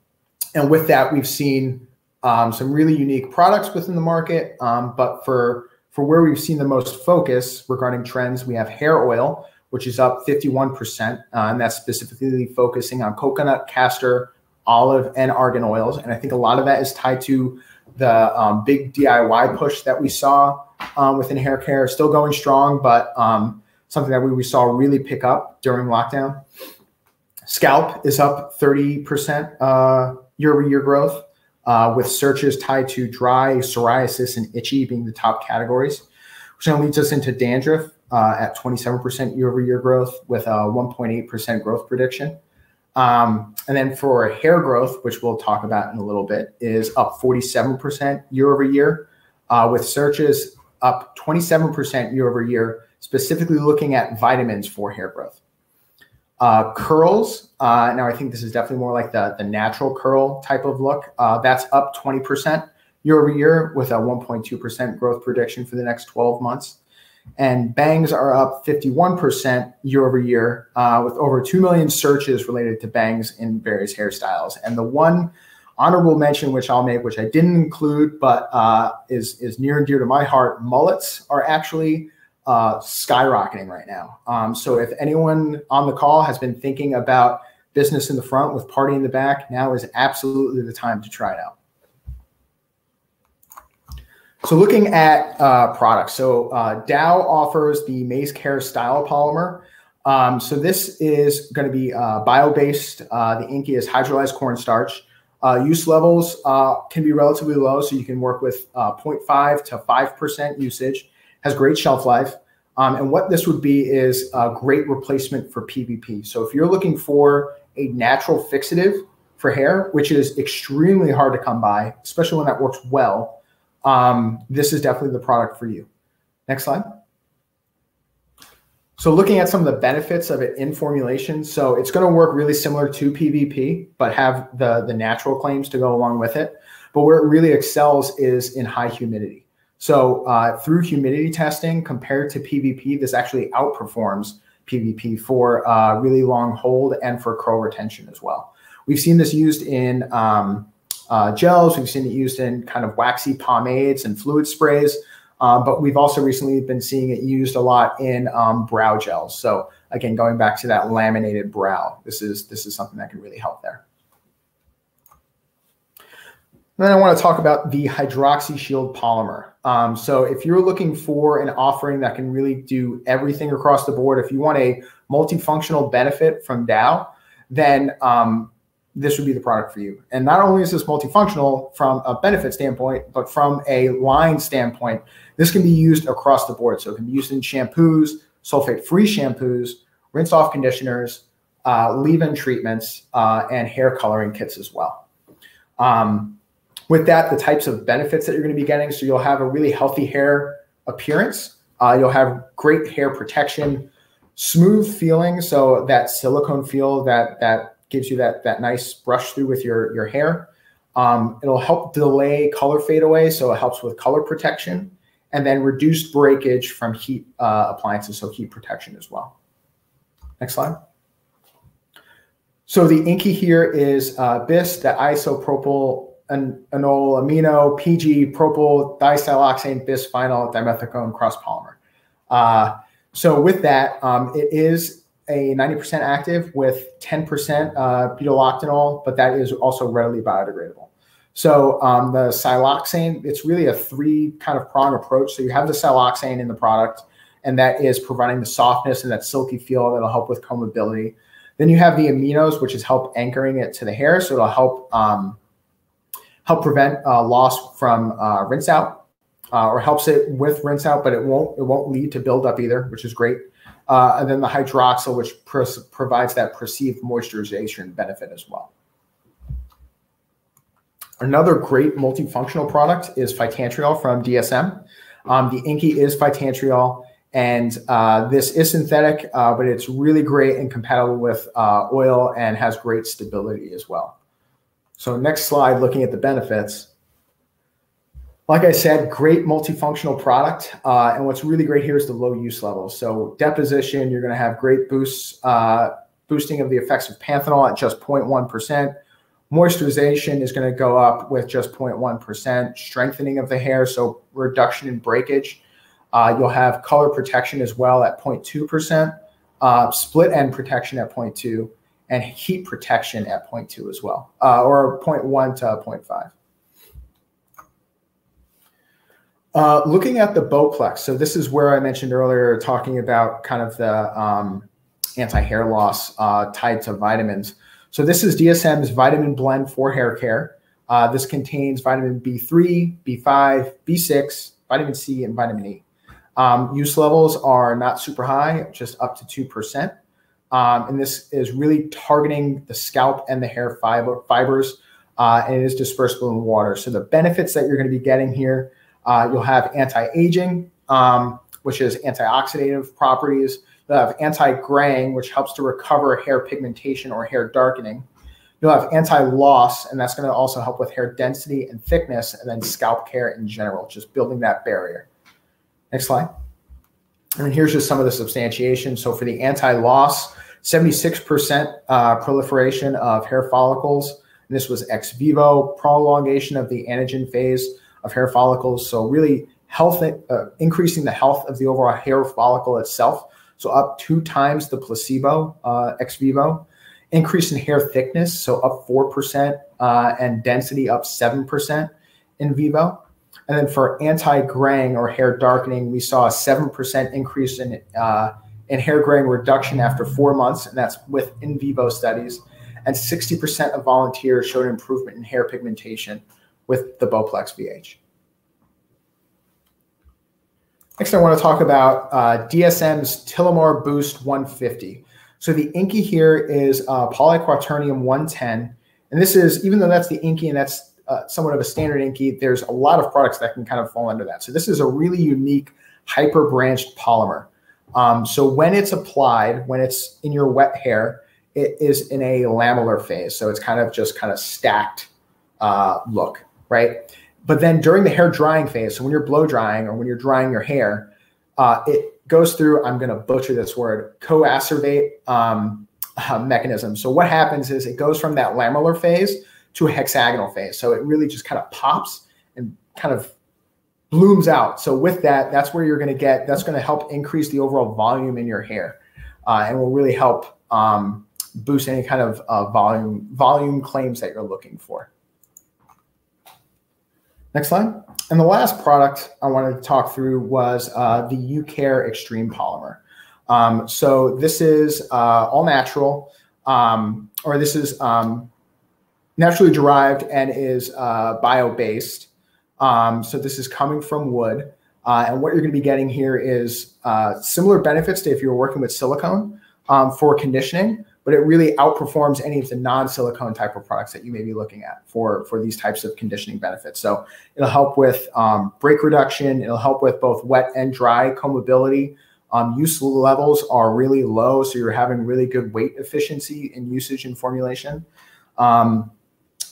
and with that, we've seen um, some really unique products within the market. Um, but for for where we've seen the most focus regarding trends, we have hair oil, which is up 51%, uh, and that's specifically focusing on coconut, castor, olive, and argan oils. And I think a lot of that is tied to the um, big DIY push that we saw um, within hair care is still going strong, but um, something that we, we saw really pick up during lockdown. Scalp is up 30% uh, year over year growth, uh, with searches tied to dry, psoriasis, and itchy being the top categories, which then leads us into dandruff uh, at 27% year over year growth with a 1.8% growth prediction. Um, and then for hair growth, which we'll talk about in a little bit, is up 47% year over year, uh, with searches up 27% year over year, specifically looking at vitamins for hair growth. Uh, curls, uh, now I think this is definitely more like the, the natural curl type of look. Uh, that's up 20% year over year with a 1.2% growth prediction for the next 12 months. And bangs are up 51% year over year uh, with over 2 million searches related to bangs in various hairstyles. And the one honorable mention, which I'll make, which I didn't include, but uh, is is near and dear to my heart. Mullets are actually uh, skyrocketing right now. Um, so if anyone on the call has been thinking about business in the front with party in the back, now is absolutely the time to try it out. So looking at uh, products, so uh, Dow offers the MaizeCare Style Polymer. Um, so this is going to be uh, bio-based. Uh, the INCI is hydrolyzed cornstarch. Uh, use levels uh, can be relatively low, so you can work with uh, 0.5 to 5% usage. Has great shelf life. Um, and what this would be is a great replacement for PVP. So if you're looking for a natural fixative for hair, which is extremely hard to come by, especially when that works well, um, this is definitely the product for you. Next slide. So looking at some of the benefits of it in formulation, so it's going to work really similar to PVP, but have the, the natural claims to go along with it. But where it really excels is in high humidity. So uh, through humidity testing compared to PVP, this actually outperforms PVP for uh, really long hold and for curl retention as well, We've seen this used in um, uh, gels. We've seen it used in kind of waxy pomades and fluid sprays. Um, but we've also recently been seeing it used a lot in um, brow gels. So again, going back to that laminated brow, this is this is something that can really help there. And then I want to talk about the Hydroxy Shield polymer. Um, so if you're looking for an offering that can really do everything across the board, if you want a multifunctional benefit from Dow, then um, this would be the product for you. And not only is this multifunctional from a benefit standpoint, but from a line standpoint, this can be used across the board. So it can be used in shampoos, sulfate-free shampoos, rinse-off conditioners, uh, leave-in treatments, uh, and hair coloring kits as well. Um, with that, the types of benefits that you're going to be getting, so you'll have a really healthy hair appearance. Uh, you'll have great hair protection, smooth feeling, so that silicone feel that that gives you that that nice brush through with your your hair. Um, it'll help delay color fade away, so it helps with color protection, and then reduced breakage from heat uh, appliances, so heat protection as well. Next slide. So the INCI here is uh, BIS, the isopropyl an anol amino PG propyl disiloxane bisphenol dimethicone cross polymer. Uh, so with that, um, it is a 90% active with 10% uh, butyloctanol, but that is also readily biodegradable. So um, the siloxane, it's really a three kind of prong approach. So you have the siloxane in the product, and that is providing the softness and that silky feel that'll help with combability. Then you have the aminos, which is help anchoring it to the hair. So it'll help um, help prevent uh, loss from uh, rinse out, uh, or helps it with rinse out, but it won't it won't lead to buildup either, which is great. Uh, and then the hydroxyl, which provides that perceived moisturization benefit as well. Another great multifunctional product is phytantriol from DSM. Um, the INCI is phytantriol, and uh, this is synthetic, uh, but it's really great and compatible with uh, oil and has great stability as well. So next slide, looking at the benefits. Like I said, great multifunctional product. Uh, and what's really great here is the low use level. So deposition, you're going to have great boosts, uh, boosting of the effects of panthenol at just 0.1%. Moisturization is going to go up with just 0.1%. Strengthening of the hair, so reduction in breakage. Uh, you'll have color protection as well at 0.2%. Uh, split end protection at 0.2 and heat protection at 0.2 as well, uh, or 0.1 to 0.5. Uh, looking at the Bowplex, so this is where I mentioned earlier, talking about kind of the um, anti-hair loss uh, tied to vitamins. So this is DSM's vitamin blend for hair care. Uh, this contains vitamin B3, B5, B6, vitamin C, and vitamin E. Um, use levels are not super high, just up to 2%. Um, and this is really targeting the scalp and the hair fiber, fibers, uh, and it is dispersible in water. So the benefits that you're going to be getting here, uh, you'll have anti-aging, um, which is antioxidative properties. You'll have anti-graying, which helps to recover hair pigmentation or hair darkening. You'll have anti-loss, and that's going to also help with hair density and thickness, and then scalp care in general, just building that barrier. Next slide. And here's just some of the substantiation. So for the anti-loss, 76% uh, proliferation of hair follicles. And this was ex vivo prolongation of the anagen phase of hair follicles. So really health, uh, increasing the health of the overall hair follicle itself. So up two times the placebo uh, ex vivo. Increase in hair thickness, so up 4%, uh, and density up 7% in vivo. And then for anti-graying or hair darkening, we saw a 7% increase in, uh, in hair graying reduction after four months, and that's with in vivo studies. And 60% of volunteers showed improvement in hair pigmentation with the Bowplex VH. Next, I want to talk about uh, DSM's Tilamar Boost 150. So the INCI here is uh, polyquaternium 110. And this is, even though that's the INCI and that's uh, somewhat of a standard INCI, there's a lot of products that can kind of fall under that. So this is a really unique hyper branched polymer. Um, so when it's applied, when it's in your wet hair, it is in a lamellar phase. So it's kind of just kind of stacked uh, look, right? But then during the hair drying phase, so when you're blow drying or when you're drying your hair, uh, it goes through, I'm going to butcher this word, coacervate um, uh, mechanism. So what happens is it goes from that lamellar phase to a hexagonal phase. So it really just kind of pops and kind of blooms out. So with that, that's where you're going to get, that's going to help increase the overall volume in your hair uh, and will really help um, boost any kind of uh, volume, volume claims that you're looking for. Next slide. And the last product I wanted to talk through was uh, the UCare Extreme Polymer. Um, so this is uh, all natural, um, or this is um, naturally derived and is uh, bio-based. Um, so this is coming from wood. Uh, and what you're going to be getting here is uh, similar benefits to if you were working with silicone um, for conditioning, but it really outperforms any of the non-silicone type of products that you may be looking at for, for these types of conditioning benefits. So it'll help with um, break reduction. It'll help with both wet and dry combability. Um, use levels are really low, so you're having really good weight efficiency in usage and formulation. Um,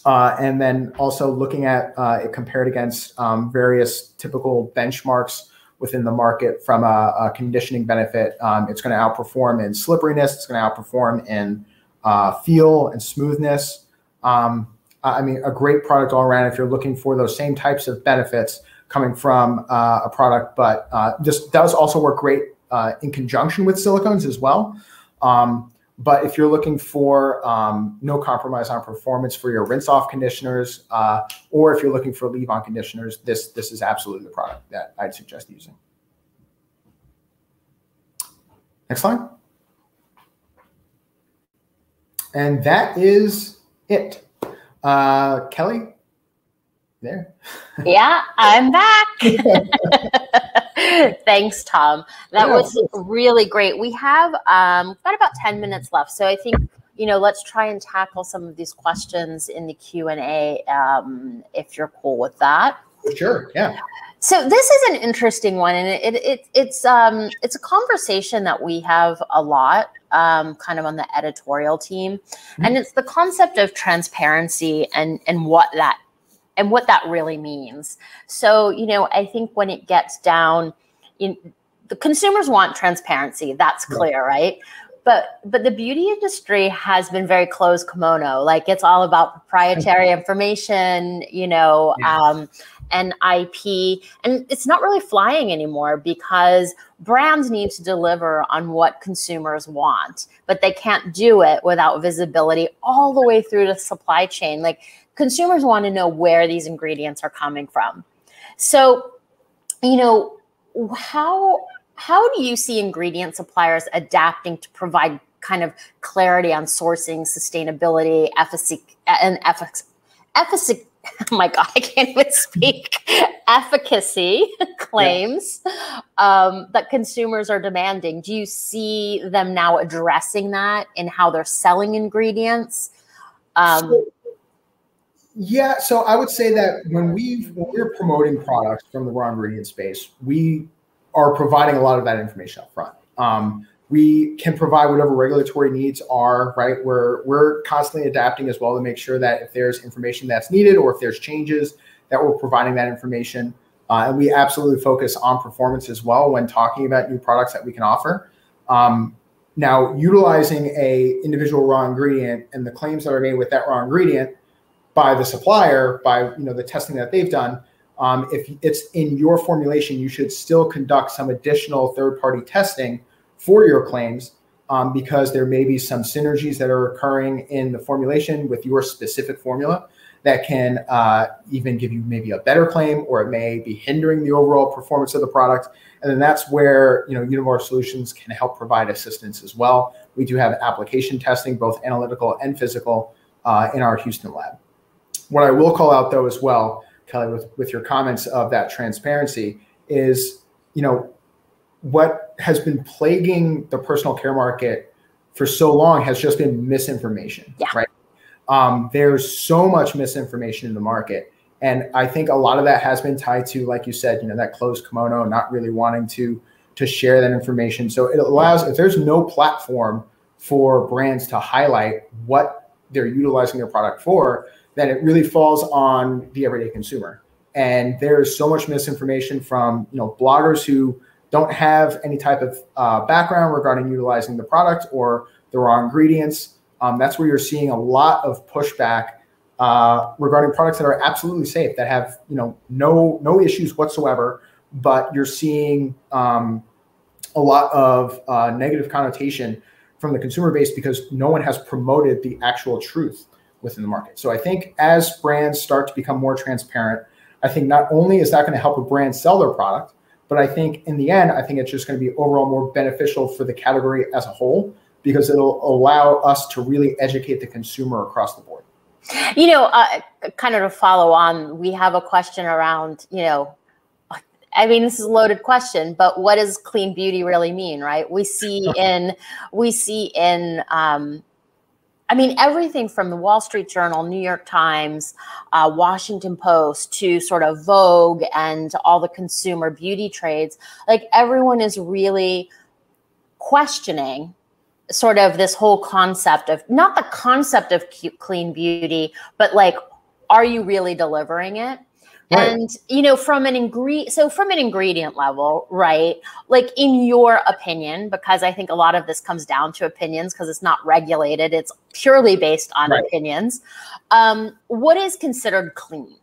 uh, and then also looking at uh, it compared against um, various typical benchmarks within the market from a, a conditioning benefit. Um, it's going to outperform in slipperiness. It's going to outperform in uh, feel and smoothness. Um, I mean, a great product all around if you're looking for those same types of benefits coming from uh, a product, but uh, does also work great uh, in conjunction with silicones as well. Um, but if you're looking for um, no compromise on performance for your rinse off conditioners, uh, or if you're looking for leave on conditioners, this, this is absolutely the product that I'd suggest using. Next slide. And that is it. Uh, Kelly, there. Yeah, I'm back. Thanks, Tom. That yeah. was really great. We have um, got about 10 minutes left. So I think, you know, let's try and tackle some of these questions in the Q&A um, if you're cool with that. Sure, yeah. So this is an interesting one, and it, it it's um it's a conversation that we have a lot, um, kind of on the editorial team, mm-hmm. and it's the concept of transparency and and what that and what that really means. So, you know, I think when it gets down, you, the consumers want transparency. That's clear, right? But but the beauty industry has been very closed kimono. Like it's all about proprietary information, you know, yeah. um, and IP, and it's not really flying anymore because brands need to deliver on what consumers want, but they can't do it without visibility all the way through the supply chain. Like consumers want to know where these ingredients are coming from. So, you know, how how do you see ingredient suppliers adapting to provide kind of clarity on sourcing, sustainability, efficacy, and efficacy, efficacy oh my god, I can't even speak. efficacy claims yeah. um, that consumers are demanding. Do you see them now addressing that in how they're selling ingredients? Um, so, yeah, so I would say that when we when we're promoting products from the raw ingredient space, we are providing a lot of that information up front. Um, we can provide whatever regulatory needs are, right? We're we're constantly adapting as well to make sure that if there's information that's needed or if there's changes, that we're providing that information. Uh, and we absolutely focus on performance as well when talking about new products that we can offer. Um, now, utilizing a individual raw ingredient and the claims that are made with that raw ingredient by the supplier, by you know the testing that they've done. Um, if it's in your formulation, you should still conduct some additional third-party testing for your claims um, because there may be some synergies that are occurring in the formulation with your specific formula that can uh, even give you maybe a better claim, or it may be hindering the overall performance of the product. And then that's where you know Univar Solutions can help provide assistance as well. We do have application testing, both analytical and physical, uh, in our Houston lab. What I will call out though as well, Kelly, with, with your comments of that transparency is, you know, what has been plaguing the personal care market for so long has just been misinformation, yeah. right? Um, there's so much misinformation in the market. And I think a lot of that has been tied to, like you said, you know, that closed kimono, not really wanting to to share that information. So it allows if there's no platform for brands to highlight what they're utilizing their product for, then it really falls on the everyday consumer. And there's so much misinformation from you know bloggers who don't have any type of uh, background regarding utilizing the product or the raw ingredients. Um, that's where you're seeing a lot of pushback uh, regarding products that are absolutely safe, that have you know no no issues whatsoever. But you're seeing um, a lot of uh, negative connotation from the consumer base because no one has promoted the actual truth within the market. So I think as brands start to become more transparent, I think not only is that going to help a brand sell their product, but I think in the end, I think it's just going to be overall more beneficial for the category as a whole because it'll allow us to really educate the consumer across the board. You know, uh, kind of to follow on, we have a question around, you know, I mean, this is a loaded question, but what does clean beauty really mean, right? We see in, we see in, um, I mean, everything from the Wall Street Journal, New York Times, uh, Washington Post to sort of Vogue and all the consumer beauty trades, like everyone is really questioning sort of this whole concept of not the concept of clean beauty, but like, are you really delivering it? Right. And you know, from an ingredient, so from an ingredient level, right? Like in your opinion, because I think a lot of this comes down to opinions because it's not regulated; it's purely based on right. opinions. Um, what is considered clean?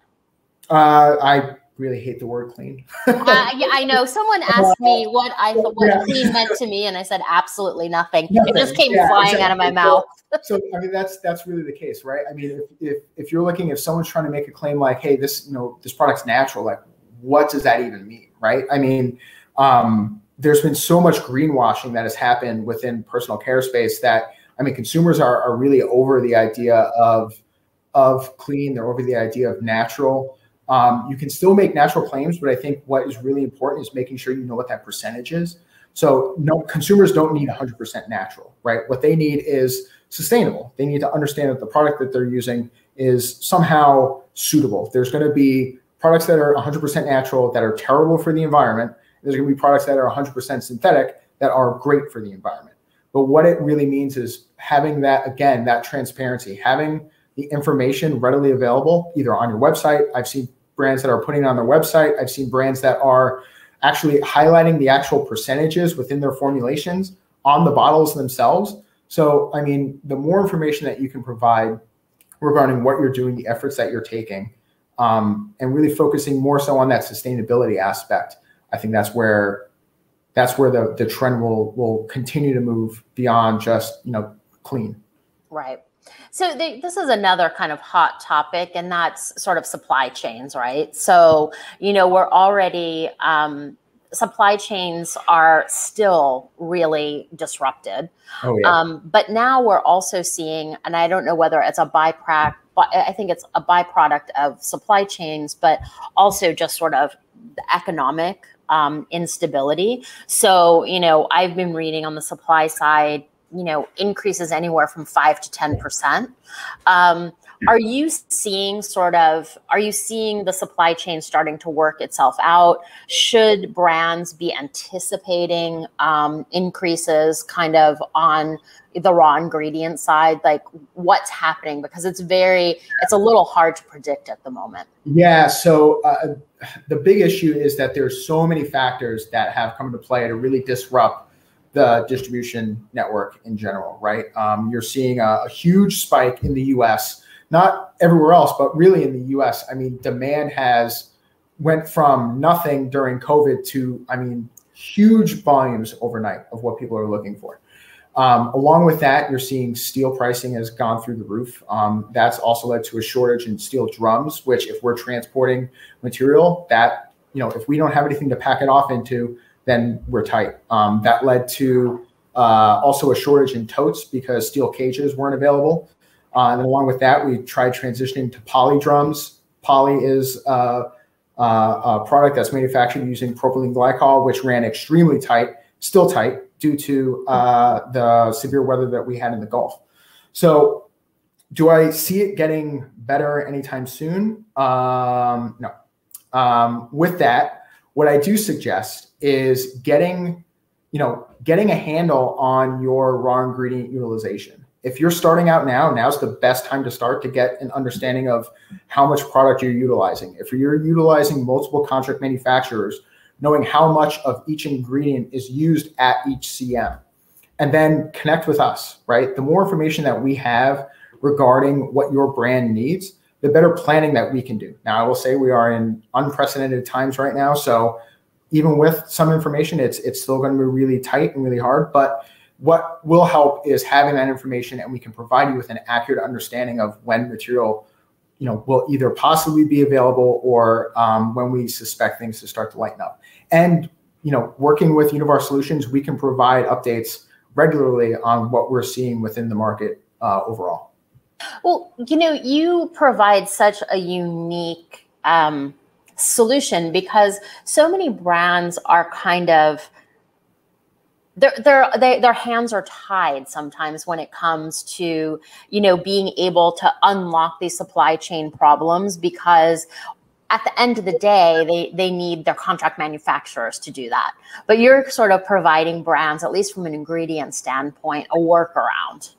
Uh, I really hate the word clean. uh, yeah, I know. Someone asked me what I thought what yeah. clean meant to me, and I said absolutely nothing. nothing. It just came yeah, flying exactly. out of my mouth. so I mean that's that's really the case, right? I mean, if, if if you're looking, if someone's trying to make a claim like, hey, this you know this product's natural, like what does that even mean, right? I mean, um, there's been so much greenwashing that has happened within personal care space that I mean, consumers are are really over the idea of of clean. They're over the idea of natural. Um, you can still make natural claims, but I think what is really important is making sure you know what that percentage is. So no consumers don't need 100% natural, right? What they need is sustainable. They need to understand that the product that they're using is somehow suitable. There's going to be products that are 100% natural that are terrible for the environment. There's going to be products that are 100% synthetic that are great for the environment. But what it really means is having that again, that transparency, having the information readily available either on your website. I've seen brands that are putting it on their website. I've seen brands that are actually highlighting the actual percentages within their formulations on the bottles themselves. So, I mean, the more information that you can provide regarding what you're doing, the efforts that you're taking, um, and really focusing more so on that sustainability aspect, I think that's where that's where the the trend will will continue to move beyond just you know clean. Right. So the, this is another kind of hot topic, and that's sort of supply chains, right? So you know we're already um, supply chains are still really disrupted. Oh, yeah. Um, but now we're also seeing, and I don't know whether it's a byproduct, I think it's a byproduct of supply chains, but also just sort of economic um, instability. So, you know, I've been reading on the supply side you know increases anywhere from five to ten percent. Um, are you seeing sort of are you seeing the supply chain starting to work itself out? Should brands be anticipating um, increases kind of on the raw ingredient side? Like what's happening because it's very it's a little hard to predict at the moment. Yeah. So uh, the big issue is that there's so many factors that have come into play to really disrupt the distribution network in general, right? Um, you're seeing a, a, huge spike in the US, not everywhere else, but really in the US. I mean, demand has went from nothing during COVID to, I mean, huge volumes overnight of what people are looking for. Um, along with that, you're seeing steel pricing has gone through the roof. Um, that's also led to a shortage in steel drums, which if we're transporting material, that, you know, if we don't have anything to pack it off into, then we're tight. Um, that led to uh, also a shortage in totes because steel cages weren't available. Uh, and along with that, we tried transitioning to poly drums. Poly is uh, uh, a product that's manufactured using propylene glycol, which ran extremely tight, still tight, due to uh, the severe weather that we had in the Gulf. So, do I see it getting better anytime soon? Um, no. Um, with that, what I do suggest is getting, you know, getting a handle on your raw ingredient utilization. If you're starting out now, now's the best time to start to get an understanding of how much product you're utilizing. If you're utilizing multiple contract manufacturers, knowing how much of each ingredient is used at each CM. and then connect with us, right? The more information that we have regarding what your brand needs, the better planning that we can do. Now, I will say we are in unprecedented times right now. So even with some information, it's it's still going to be really tight and really hard. But what will help is having that information and we can provide you with an accurate understanding of when material you know will either possibly be available or um, when we suspect things to start to lighten up and you know working with univar solutions we can provide updates regularly on what we're seeing within the market uh, overall well you know you provide such a unique um, solution because so many brands are kind of their their they, their hands are tied sometimes when it comes to you know being able to unlock these supply chain problems because at the end of the day they they need their contract manufacturers to do that. But you're sort of providing brands at least from an ingredient standpoint a workaround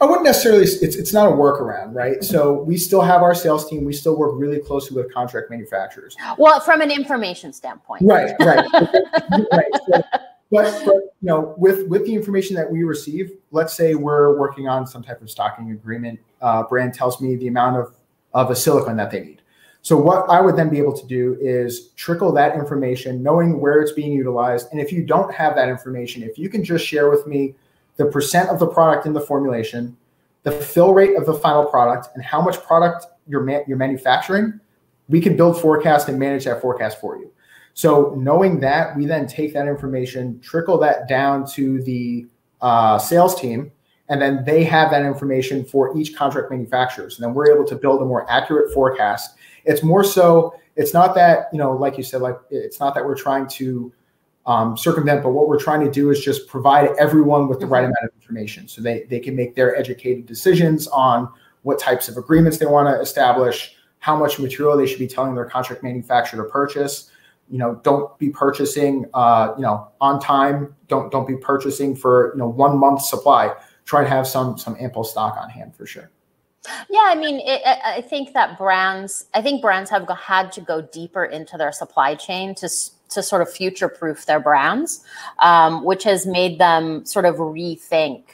I wouldn't necessarily. It's it's not a workaround, right? So we still have our sales team. We still work really closely with contract manufacturers. Well, from an information standpoint, right, right, right. So, but, but you know, with with the information that we receive, let's say we're working on some type of stocking agreement. Uh, brand tells me the amount of of a silicone that they need. So what I would then be able to do is trickle that information, knowing where it's being utilized. And if you don't have that information, if you can just share with me the percent of the product in the formulation, the fill rate of the final product, and how much product you're ma- you're manufacturing, we can build forecast and manage that forecast for you. So knowing that, we then take that information, trickle that down to the uh, sales team, and then they have that information for each contract manufacturers. And then we're able to build a more accurate forecast. It's more so, it's not that, you know, like you said, like it's not that we're trying to um, circumvent, but what we're trying to do is just provide everyone with the right mm-hmm. amount of information so they, they can make their educated decisions on what types of agreements they want to establish, how much material they should be telling their contract manufacturer to purchase. You know don't be purchasing uh, you know on time. Don't don't be purchasing for you know one month supply. Try to have some some ample stock on hand for sure. Yeah i mean it, i think that brands i think brands have had to go deeper into their supply chain to to sort of future proof their brands um, which has made them sort of rethink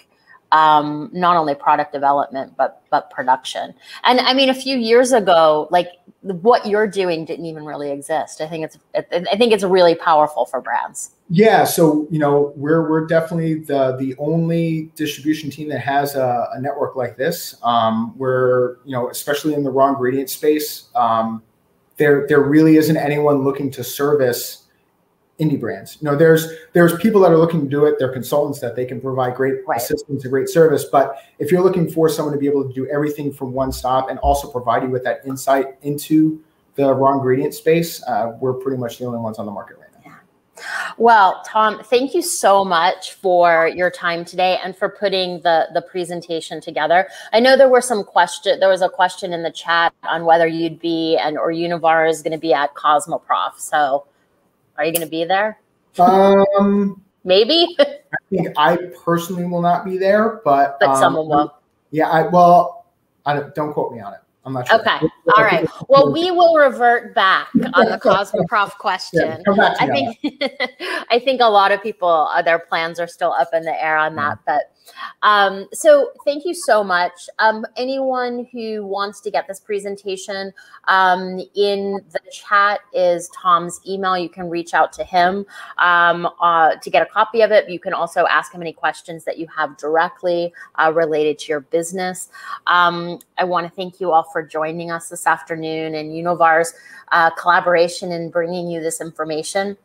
um, not only product development but but production. And I mean, a few years ago, like what you're doing didn't even really exist. I think it's I think it's really powerful for brands. Yeah, so you know we're we're definitely the the only distribution team that has a, a network like this. Um, we're you know especially in the raw ingredient space, um, there there really isn't anyone looking to service indie brands. You know, there's there's people that are looking to do it. They're consultants that they can provide great right. assistance and great service. But if you're looking for someone to be able to do everything from one stop and also provide you with that insight into the raw ingredient space, uh, we're pretty much the only ones on the market right now. Well, Tom, thank you so much for your time today and for putting the the presentation together. I know there were some question. There was a question in the chat on whether you'd be and or Univar is going to be at Cosmoprof. So are you going to be there? Um, maybe. I think I personally will not be there, but but um, someone will. Yeah, I well, I don't, don't quote me on it. I'm not sure. Okay. All right. Well, we will revert back on the Cosmoprof question. Yeah, I think I think a lot of people uh, their plans are still up in the air on that, but um, so thank you so much. Um, anyone who wants to get this presentation um, in the chat is Tom's email. You can reach out to him um, uh, to get a copy of it. You can also ask him any questions that you have directly uh, related to your business. Um, I want to thank you all for joining us this afternoon and Univar's uh, collaboration in bringing you this information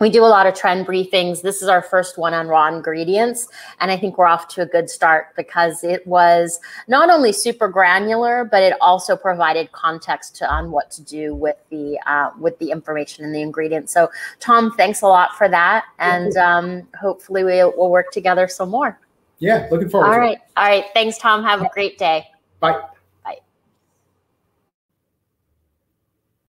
we do a lot of trend briefings. This is our first one on raw ingredients. And I think we're off to a good start because it was not only super granular, but it also provided context to, on what to do with the uh, with the information and the ingredients. So Tom, thanks a lot for that. And um, hopefully we will work together some more. Yeah, looking forward All right. It. All right. Thanks, Tom. Have a great day. Bye.